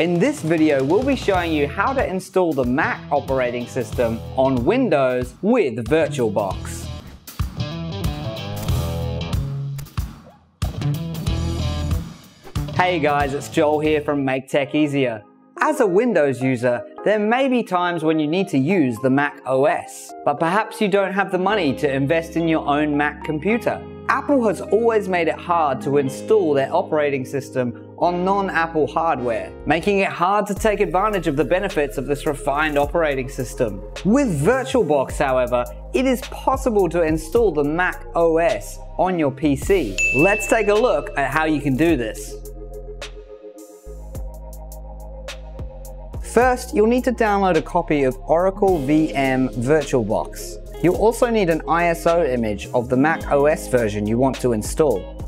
In this video, we'll be showing you how to install the Mac operating system on Windows with VirtualBox. Hey guys, it's Joel here from Make Tech Easier. As a Windows user, there may be times when you need to use the Mac OS, but perhaps you don't have the money to invest in your own Mac computer. Apple has always made it hard to install their operating system on non-Apple hardware, making it hard to take advantage of the benefits of this refined operating system. With VirtualBox, however, it is possible to install the Mac OS on your PC. Let's take a look at how you can do this. First, you'll need to download a copy of Oracle VM VirtualBox. You'll also need an ISO image of the Mac OS version you want to install.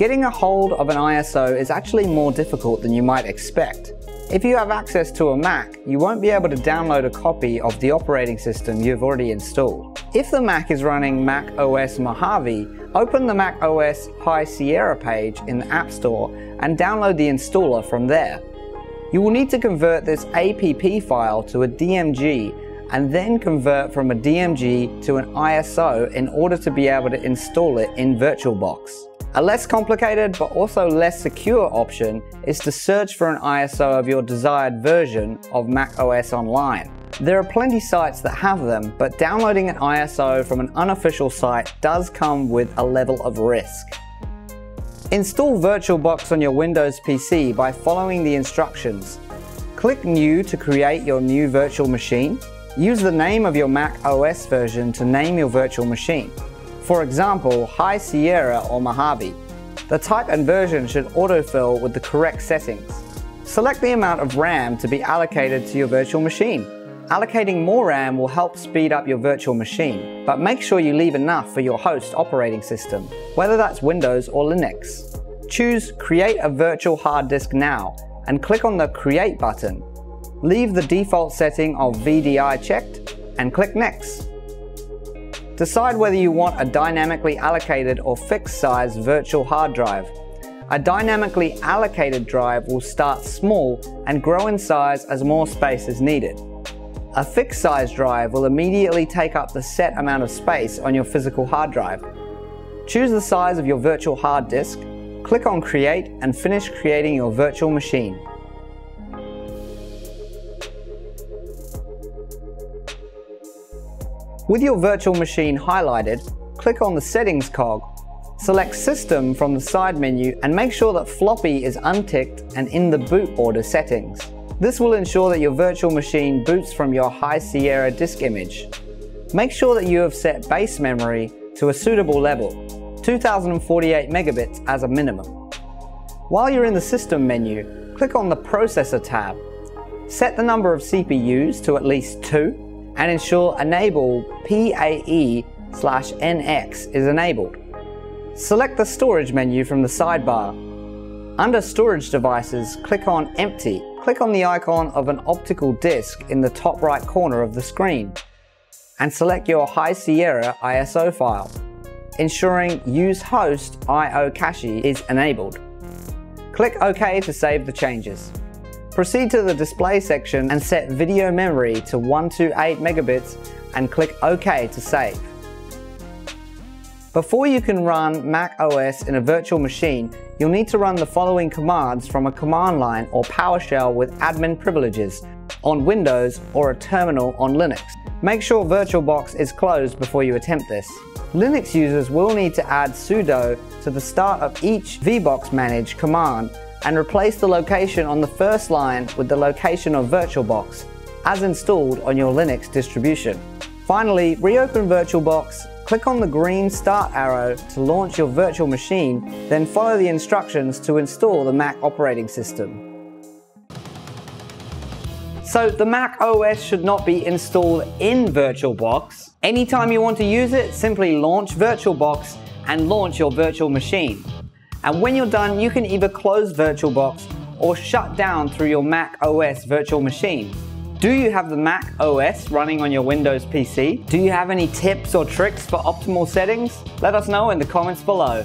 Getting a hold of an ISO is actually more difficult than you might expect. If you have access to a Mac, you won't be able to download a copy of the operating system you've already installed. If the Mac is running Mac OS Mojave, open the Mac OS High Sierra page in the App Store and download the installer from there. You will need to convert this APP file to a DMG and then convert from a DMG to an ISO in order to be able to install it in VirtualBox. A less complicated but also less secure option is to search for an ISO of your desired version of macOS Online. There are plenty sites that have them, but downloading an ISO from an unofficial site does come with a level of risk. Install VirtualBox on your Windows PC by following the instructions. Click New to create your new virtual machine. Use the name of your Mac OS version to name your virtual machine. For example, High Sierra or Mojave. The type and version should autofill with the correct settings. Select the amount of RAM to be allocated to your virtual machine. Allocating more RAM will help speed up your virtual machine, but make sure you leave enough for your host operating system, whether that's Windows or Linux. Choose Create a Virtual Hard Disk Now and click on the Create button. Leave the default setting of VDI checked and click Next. Decide whether you want a dynamically allocated or fixed size virtual hard drive. A dynamically allocated drive will start small and grow in size as more space is needed. A fixed size drive will immediately take up the set amount of space on your physical hard drive. Choose the size of your virtual hard disk, click on Create and finish creating your virtual machine. With your virtual machine highlighted, click on the Settings cog, select System from the side menu and make sure that floppy is unticked and in the boot order settings. This will ensure that your virtual machine boots from your High Sierra disk image. Make sure that you have set base memory to a suitable level, 2048 megabits as a minimum. While you're in the System menu, click on the Processor tab. Set the number of CPUs to at least 2 and ensure Enable PAE slash NX is enabled. Select the Storage menu from the sidebar. Under Storage Devices, click on Empty click on the icon of an optical disc in the top right corner of the screen and select your High Sierra ISO file, ensuring Use Host IO Cache is enabled. Click OK to save the changes. Proceed to the display section and set video memory to 128 megabits and click OK to save. Before you can run Mac OS in a virtual machine, you'll need to run the following commands from a command line or PowerShell with admin privileges on Windows or a terminal on Linux. Make sure VirtualBox is closed before you attempt this. Linux users will need to add sudo to the start of each VBoxManage command and replace the location on the first line with the location of VirtualBox as installed on your Linux distribution. Finally, reopen VirtualBox Click on the green start arrow to launch your virtual machine, then follow the instructions to install the Mac operating system. So the Mac OS should not be installed in VirtualBox. Anytime you want to use it, simply launch VirtualBox and launch your virtual machine. And when you're done, you can either close VirtualBox or shut down through your Mac OS virtual machine. Do you have the Mac OS running on your Windows PC? Do you have any tips or tricks for optimal settings? Let us know in the comments below.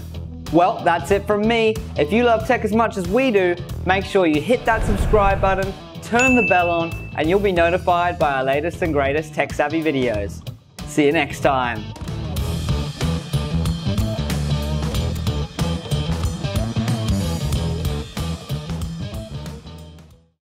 Well, that's it from me. If you love tech as much as we do, make sure you hit that subscribe button, turn the bell on, and you'll be notified by our latest and greatest tech savvy videos. See you next time.